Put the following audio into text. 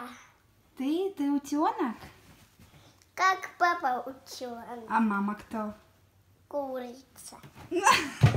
Я. Ты? Ты утенок? Как папа утенок. А мама кто? Курица.